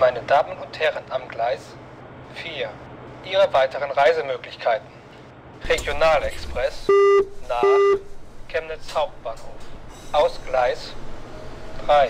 Meine Damen und Herren am Gleis 4. Ihre weiteren Reisemöglichkeiten. Regionalexpress nach Chemnitz Hauptbahnhof. Aus Gleis 3.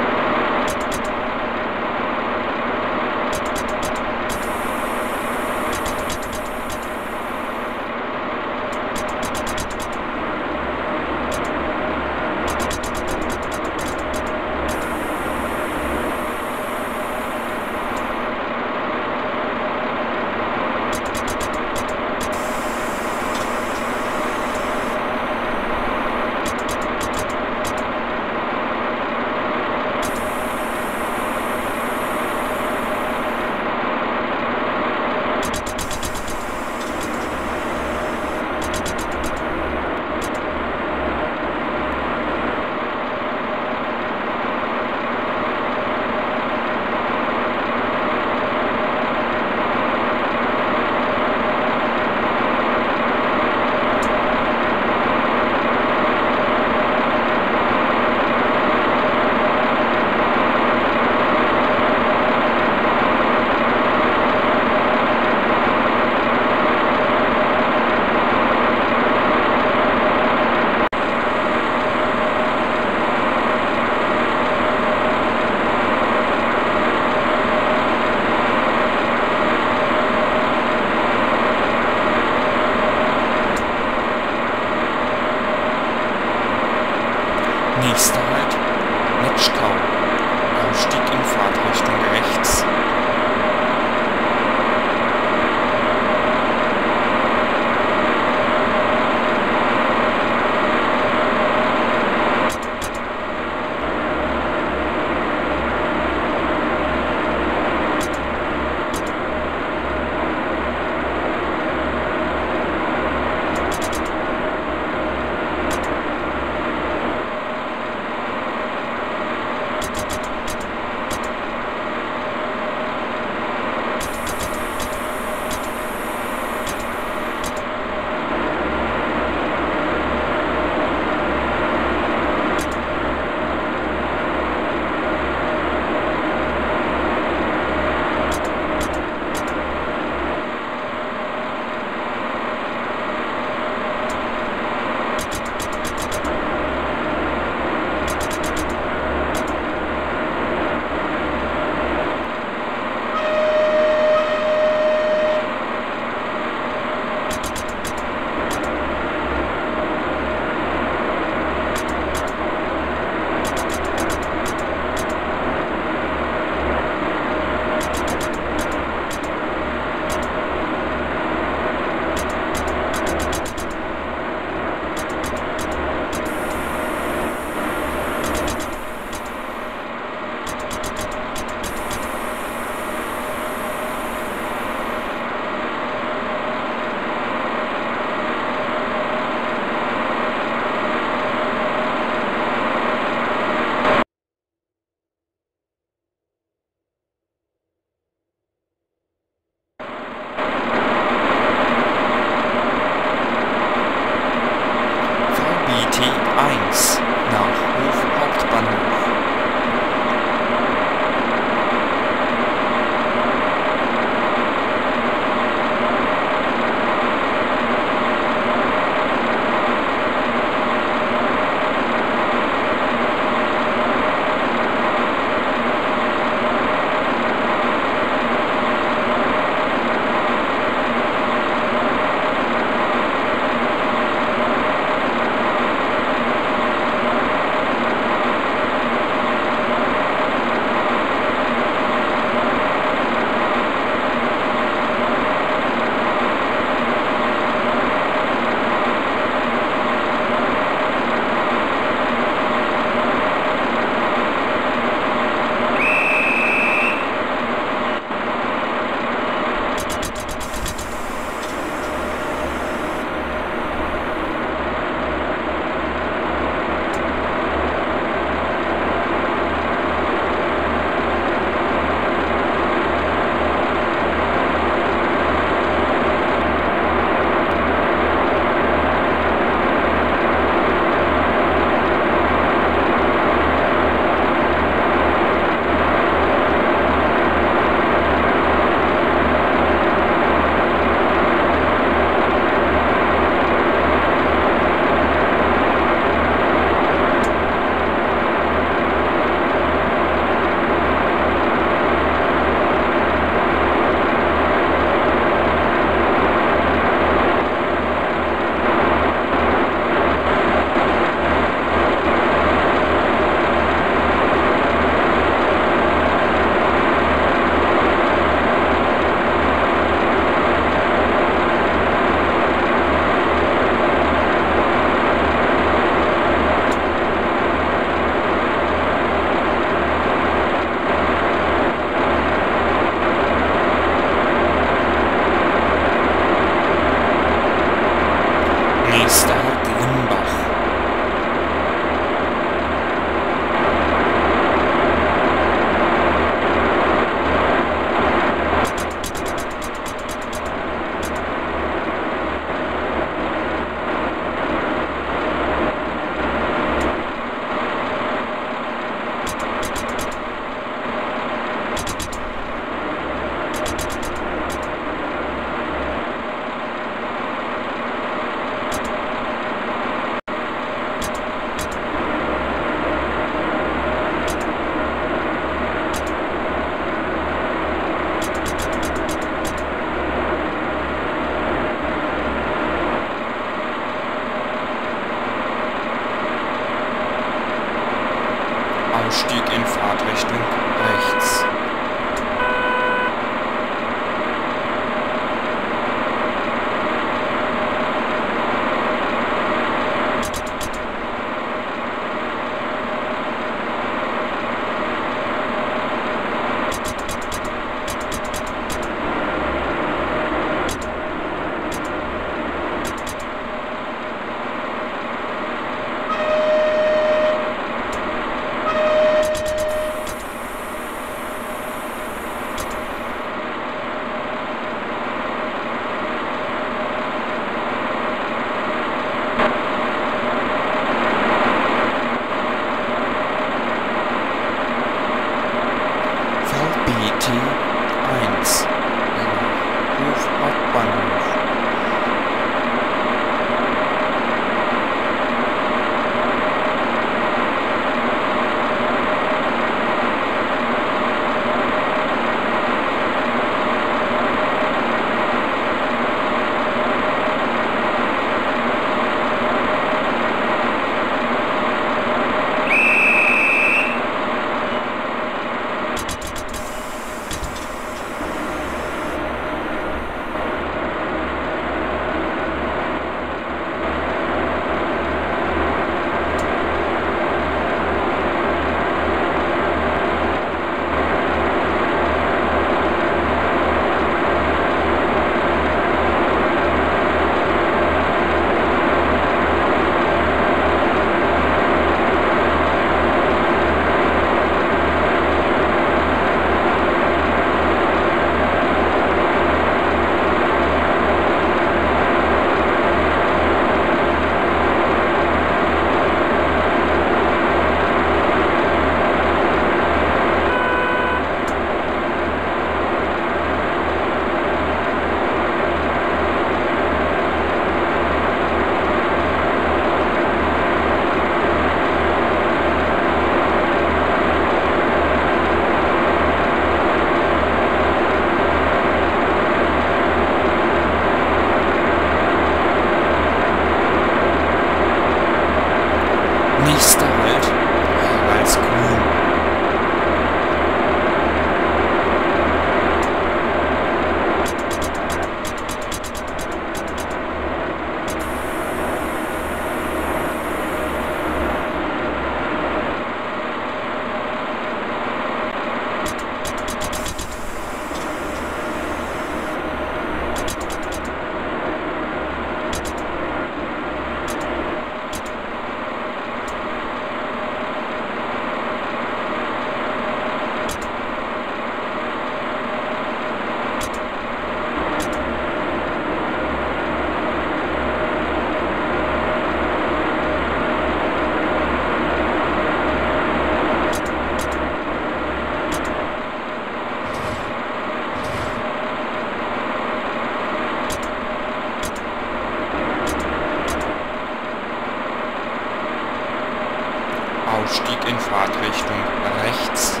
Ausstieg in Fahrtrichtung rechts.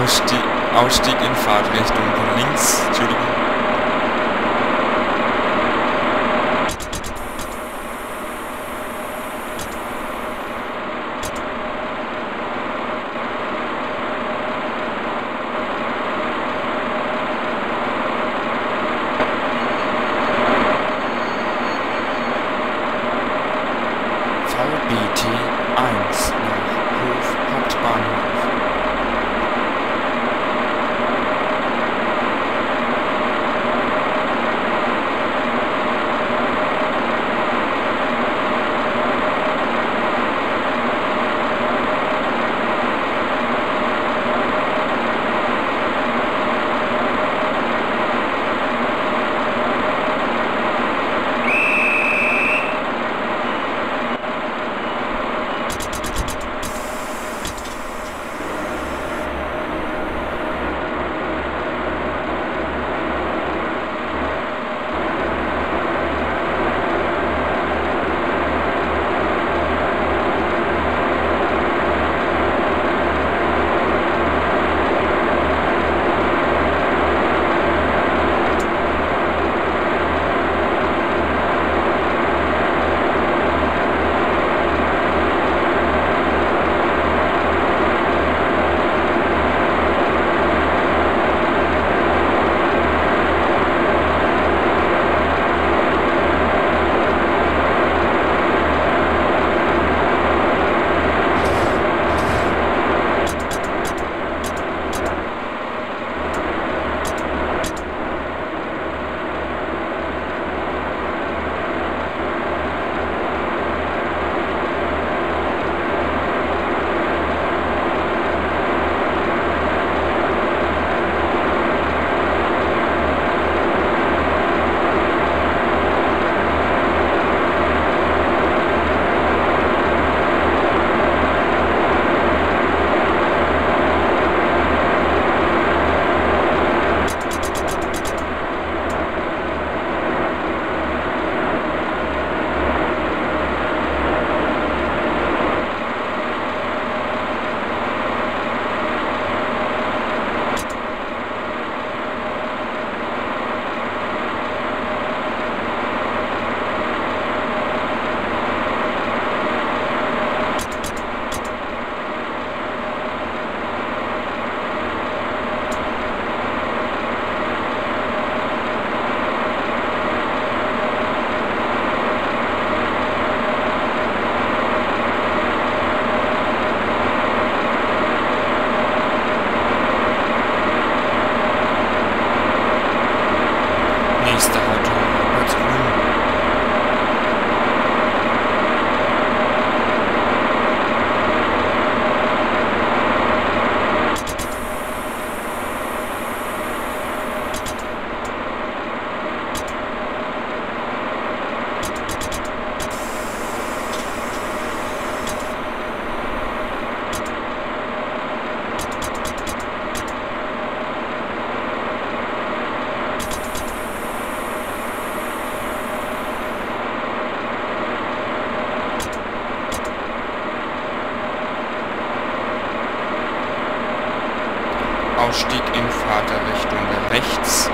Ausstieg, Ausstieg in Fahrtrichtung links. Entschuldigung. Ausstieg in Fahrtrichtung rechts.